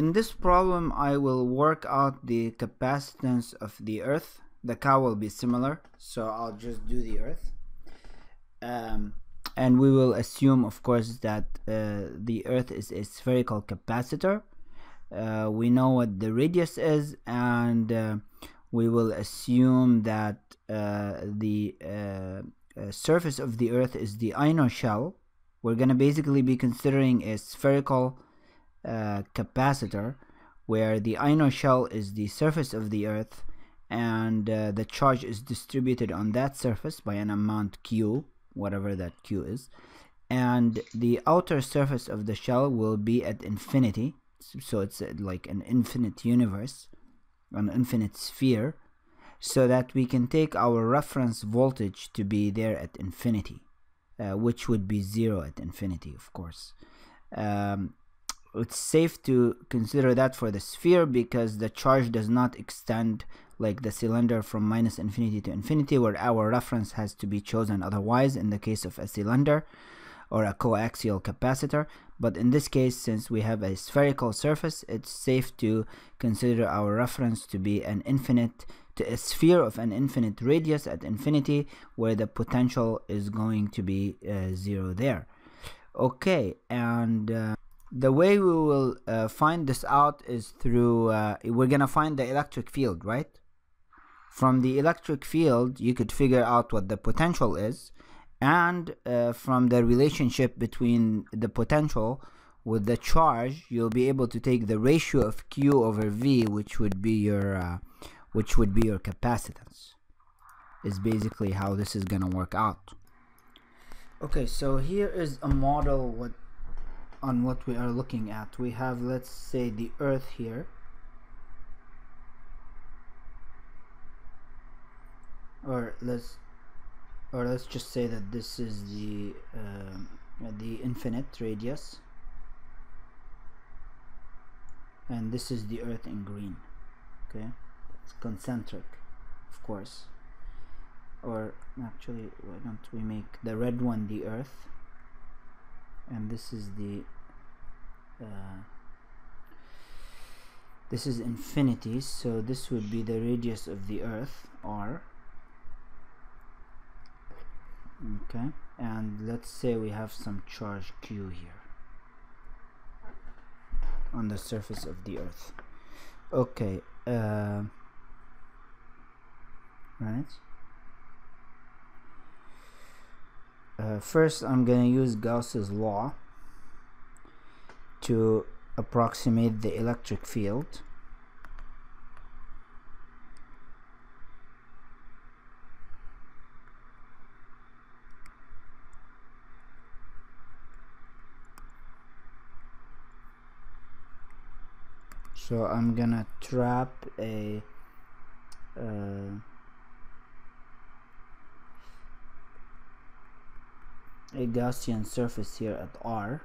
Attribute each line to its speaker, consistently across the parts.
Speaker 1: In this problem, I will work out the capacitance of the earth. The cow will be similar, so I'll just do the earth. Um, and we will assume, of course, that uh, the earth is a spherical capacitor. Uh, we know what the radius is, and uh, we will assume that uh, the uh, uh, surface of the earth is the inner ionoshell. We're going to basically be considering a spherical uh, capacitor where the ionoshell is the surface of the earth and uh, the charge is distributed on that surface by an amount q whatever that q is and the outer surface of the shell will be at infinity so it's uh, like an infinite universe an infinite sphere so that we can take our reference voltage to be there at infinity uh, which would be zero at infinity of course. Um, it's safe to consider that for the sphere because the charge does not extend like the cylinder from minus infinity to infinity where our reference has to be chosen otherwise in the case of a cylinder or a coaxial capacitor. But in this case since we have a spherical surface it's safe to consider our reference to be an infinite to a sphere of an infinite radius at infinity where the potential is going to be uh, zero there. Okay and uh, the way we will uh, find this out is through uh, we're gonna find the electric field right? From the electric field you could figure out what the potential is and uh, from the relationship between the potential with the charge you'll be able to take the ratio of q over v which would be your uh, which would be your capacitance is basically how this is gonna work out. Okay so here is a model what on what we are looking at. We have let's say the earth here. Or let's or let's just say that this is the uh, the infinite radius. And this is the earth in green. Okay? It's concentric of course. Or actually why don't we make the red one the earth? And this is the uh, this is infinity so this would be the radius of the earth r. Okay and let's say we have some charge q here on the surface of the earth. Okay uh, right? Uh, first I'm gonna use Gauss's law to approximate the electric field. So I'm gonna trap a uh, a Gaussian surface here at R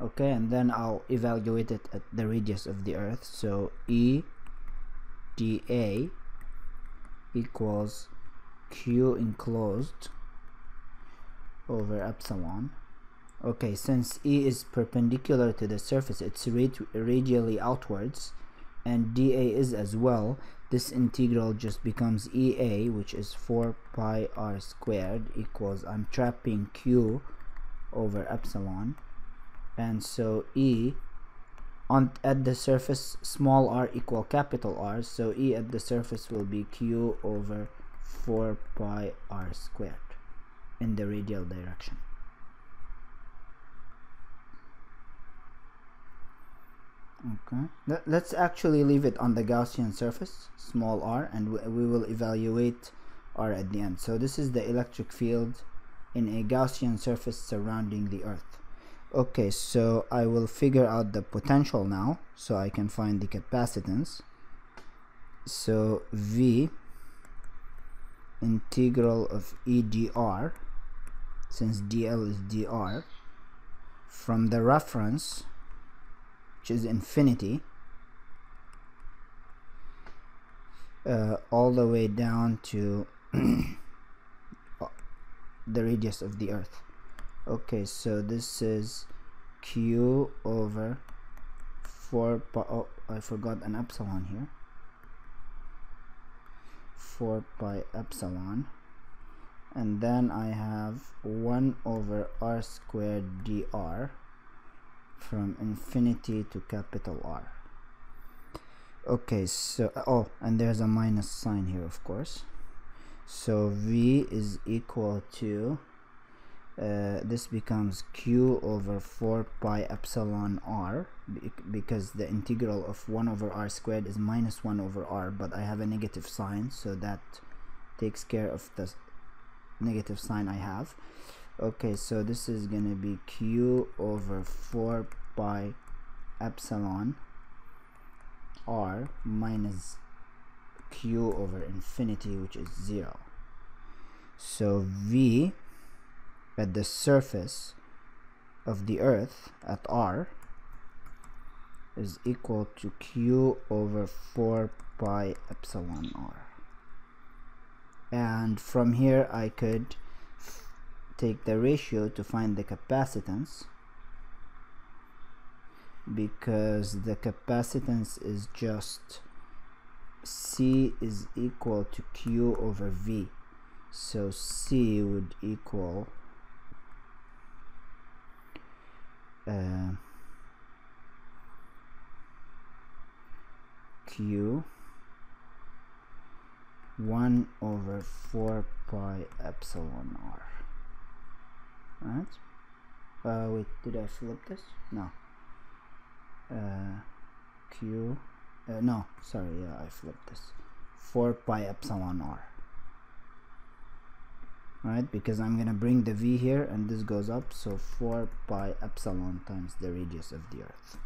Speaker 1: okay and then I'll evaluate it at the radius of the earth. So E dA equals Q enclosed over epsilon. Okay since E is perpendicular to the surface it's rad radially outwards and dA is as well this integral just becomes EA which is 4 pi r squared equals I'm trapping Q over epsilon and so E on at the surface small r equal capital R. So E at the surface will be Q over 4 pi r squared in the radial direction. Okay. Let's actually leave it on the Gaussian surface small r and we will evaluate r at the end. So this is the electric field in a Gaussian surface surrounding the earth okay so I will figure out the potential now so I can find the capacitance. So V integral of EdR since dl is dr from the reference which is infinity uh, all the way down to the radius of the earth okay so this is q over 4 pi oh I forgot an epsilon here. 4 pi epsilon. And then I have 1 over r squared dr from infinity to capital R. Okay so oh and there's a minus sign here of course. So V is equal to uh, this becomes q over 4 pi epsilon r because the integral of 1 over r squared is minus 1 over r but I have a negative sign so that takes care of the negative sign I have. Okay so this is gonna be q over 4 pi epsilon r minus q over infinity which is 0 so v at the surface of the earth at r is equal to q over 4 pi epsilon r. And from here I could take the ratio to find the capacitance because the capacitance is just C is equal to Q over V. So C would equal uh, Q. 1 over 4 pi epsilon r. Right? Uh, wait did I flip this? No. Uh, q. Uh, no sorry yeah I flipped this. 4 pi epsilon r right? Because I'm gonna bring the v here and this goes up so 4 pi epsilon times the radius of the earth.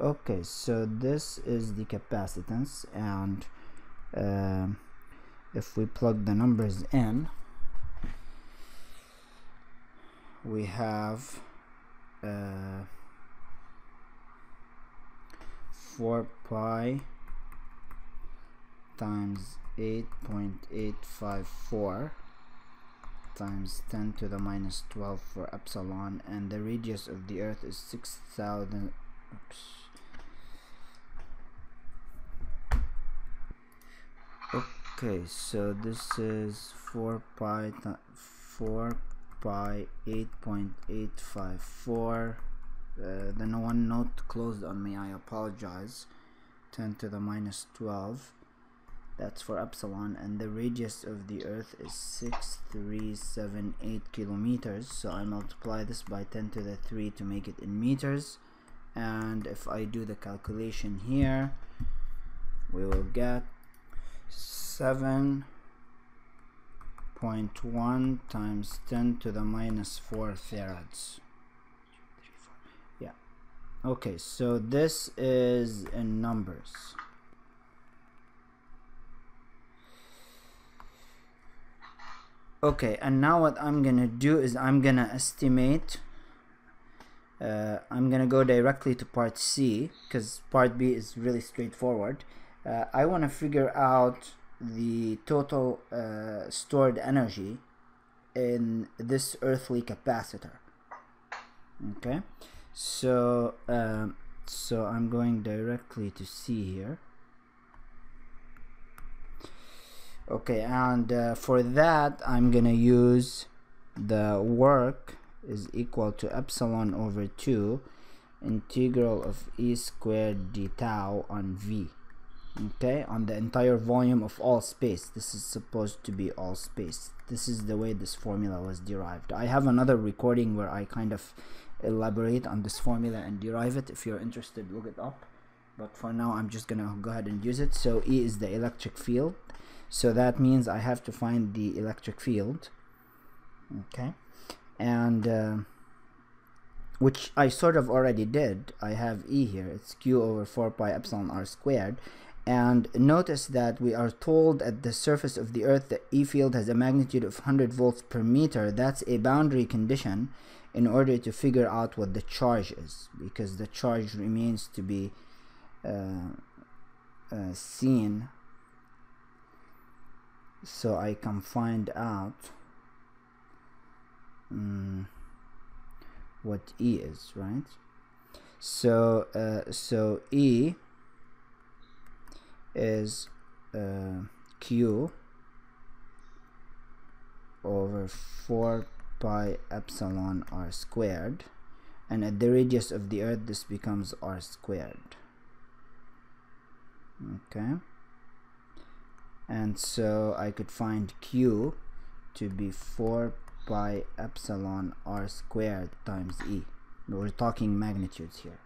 Speaker 1: Okay so this is the capacitance and uh, if we plug the numbers in we have uh, 4 pi times 8.854 times 10 to the minus 12 for epsilon and the radius of the earth is 6000 oops. Okay so this is 4 pi 4 pi 8.854 uh, the OneNote closed on me I apologize. 10 to the minus 12 that's for epsilon and the radius of the earth is 6378 kilometers. So I multiply this by 10 to the 3 to make it in meters. And if I do the calculation here we will get 7.1 times 10 to the minus 4 farads. Yeah. Okay so this is in numbers okay and now what I'm gonna do is I'm gonna estimate uh, I'm gonna go directly to part C because part B is really straightforward. Uh, I want to figure out the total uh, stored energy in this earthly capacitor. Okay so um, so I'm going directly to C here okay and uh, for that I'm gonna use the work is equal to epsilon over 2 integral of e squared d tau on v. Okay on the entire volume of all space. This is supposed to be all space. This is the way this formula was derived. I have another recording where I kind of elaborate on this formula and derive it if you're interested look it up. But for now I'm just gonna go ahead and use it. So E is the electric field so that means I have to find the electric field okay? And uh, which I sort of already did. I have E here. It's Q over 4 pi epsilon r squared. And notice that we are told at the surface of the earth that E field has a magnitude of 100 volts per meter. That's a boundary condition in order to figure out what the charge is because the charge remains to be uh, uh, seen so I can find out um, what E is right? So uh, so E is uh, Q over 4 pi epsilon r squared and at the radius of the earth this becomes r squared. Okay and so I could find Q to be 4 pi epsilon r squared times E. We're talking magnitudes here.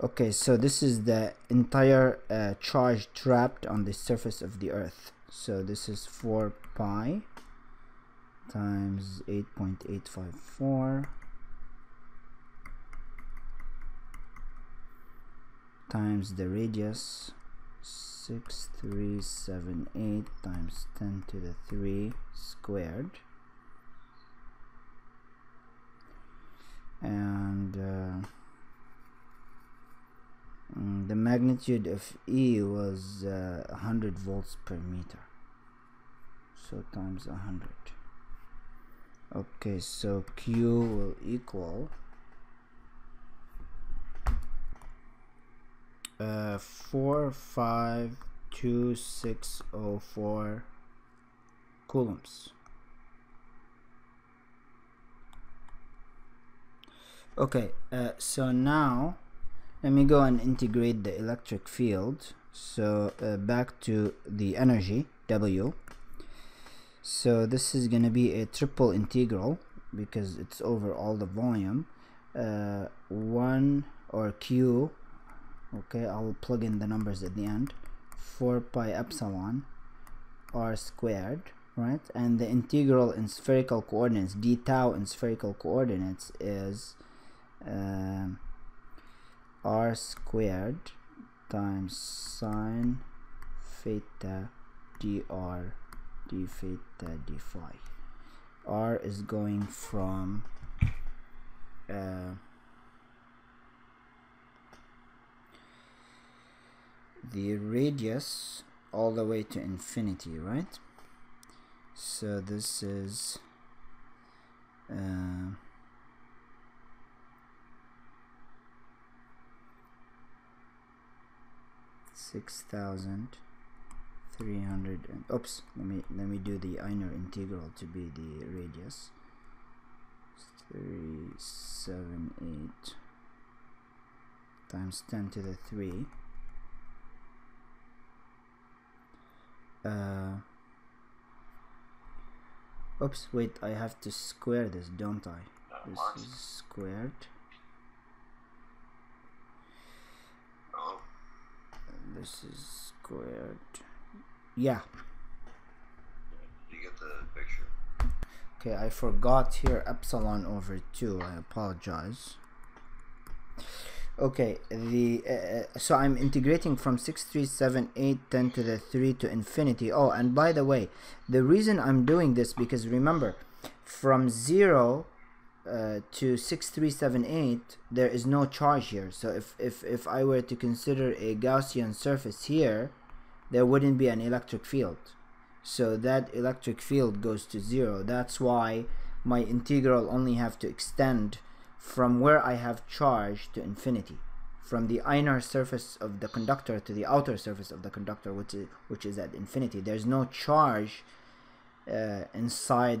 Speaker 1: Okay so this is the entire uh, charge trapped on the surface of the earth. So this is 4 pi times 8.854 times the radius 6378 times 10 to the 3 squared. And uh, mm, the magnitude of E was uh, 100 volts per meter. So times 100 okay so Q will equal uh, 45264 coulombs. Okay uh, so now let me go and integrate the electric field. So uh, back to the energy W. So this is gonna be a triple integral because it's over all the volume. Uh, 1 or Q okay I'll plug in the numbers at the end. 4 pi epsilon r squared right? And the integral in spherical coordinates d tau in spherical coordinates is um, r squared times sine theta dr d theta d phi. R is going from uh, the radius all the way to infinity right? So this is uh, six thousand three hundred oops let me let me do the inner integral to be the radius. Three seven eight times 10 to the 3 uh, oops wait I have to square this don't I? This is squared. This is squared. Yeah.
Speaker 2: You get the picture.
Speaker 1: okay I forgot here epsilon over 2 I apologize okay the uh, uh, so I'm integrating from 6 3 7 8 10 to the 3 to infinity. Oh and by the way the reason I'm doing this because remember from 0 uh, to 6378 there is no charge here. So if, if if I were to consider a Gaussian surface here there wouldn't be an electric field. So that electric field goes to zero. That's why my integral only have to extend from where I have charge to infinity from the inner surface of the conductor to the outer surface of the conductor which is which is at infinity. There's no charge uh, inside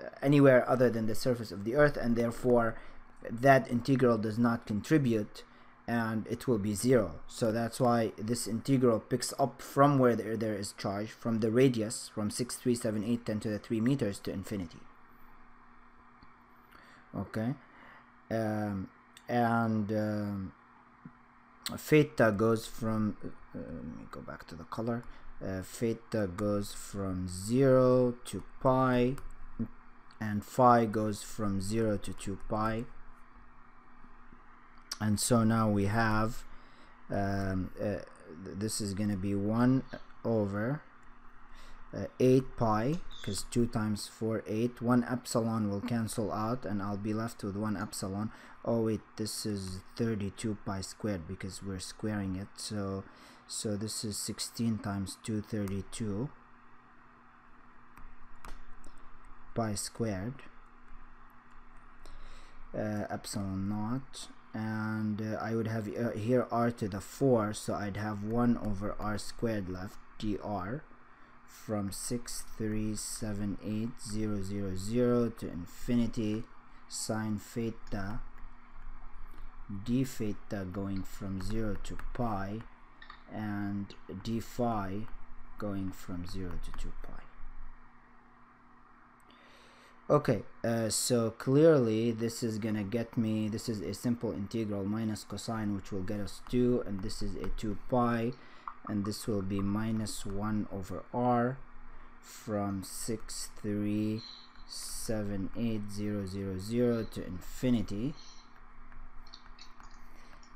Speaker 1: uh, anywhere other than the surface of the earth and therefore that integral does not contribute and it will be zero. So that's why this integral picks up from where there, there is charge from the radius from 6 3 7 8 10 to the 3 meters to infinity. Okay um, and um, theta goes from uh, let me go back to the color. Uh, theta goes from 0 to pi and phi goes from 0 to 2 pi. And so now we have um, uh, this is going to be 1 over uh, 8 pi because 2 times 4 8 1 epsilon will cancel out and I'll be left with 1 epsilon. Oh wait this is 32 pi squared because we're squaring it. So so this is 16 times 232 pi squared uh, epsilon naught. And uh, I would have uh, here r to the 4 so I'd have 1 over r squared left dr from 6378000 to infinity sine theta d theta going from 0 to pi and d phi going from 0 to 2 pi. Okay uh, so clearly this is gonna get me this is a simple integral minus cosine which will get us 2 and this is a 2 pi and this will be minus 1 over r from 6378000 to infinity.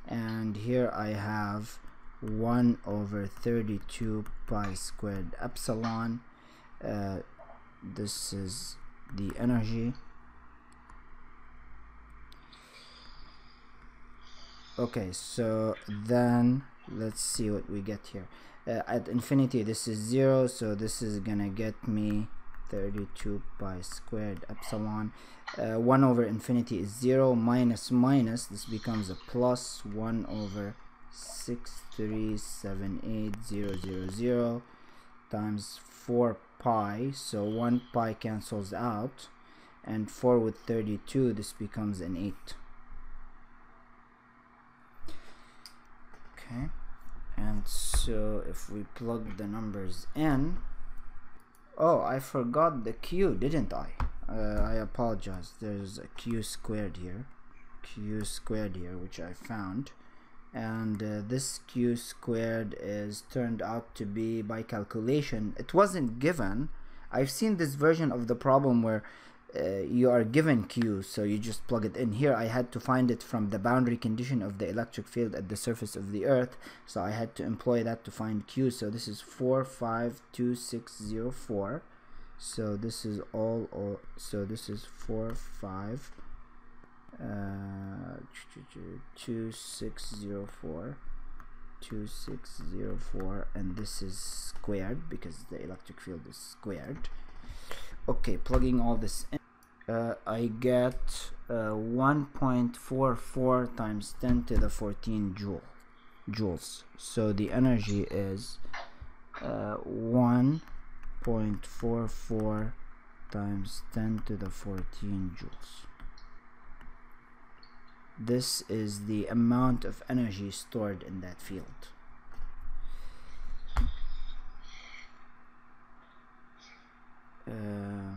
Speaker 1: And here I have 1 over 32 pi squared epsilon. Uh, this is the energy. Okay so then let's see what we get here. Uh, at infinity this is 0 so this is gonna get me 32 pi squared epsilon. Uh, 1 over infinity is 0 minus minus this becomes a plus 1 over 6378000 times 4 pi. So 1 pi cancels out and 4 with 32 this becomes an 8 okay and so if we plug the numbers in oh I forgot the q didn't I? Uh, I apologize. There's a q squared here. Q squared here which I found. And uh, this q squared is turned out to be by calculation it wasn't given. I've seen this version of the problem where uh, you are given q so you just plug it in. Here I had to find it from the boundary condition of the electric field at the surface of the earth so I had to employ that to find q. So this is 452604 so this is all, all so this is 4 5 uh, 2604 2604 and this is squared because the electric field is squared okay plugging all this in uh, I get uh, 1.44 times 10 to the 14 joule joules. So the energy is uh, 1.44 times 10 to the 14 joules. This is the amount of energy stored in that field uh,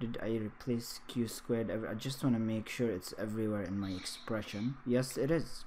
Speaker 1: did I replace q squared? I just want to make sure it's everywhere in my expression. Yes it is